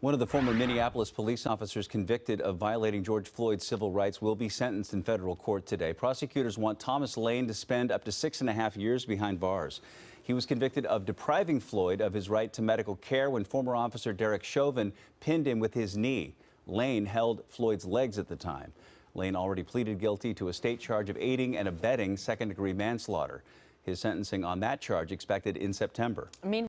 One of the former Minneapolis police officers convicted of violating George Floyd's civil rights will be sentenced in federal court today. Prosecutors want Thomas Lane to spend up to six and a half years behind bars. He was convicted of depriving Floyd of his right to medical care when former officer Derek Chauvin pinned him with his knee. Lane held Floyd's legs at the time. Lane already pleaded guilty to a state charge of aiding and abetting second degree manslaughter. His sentencing on that charge expected in September. Meanwhile,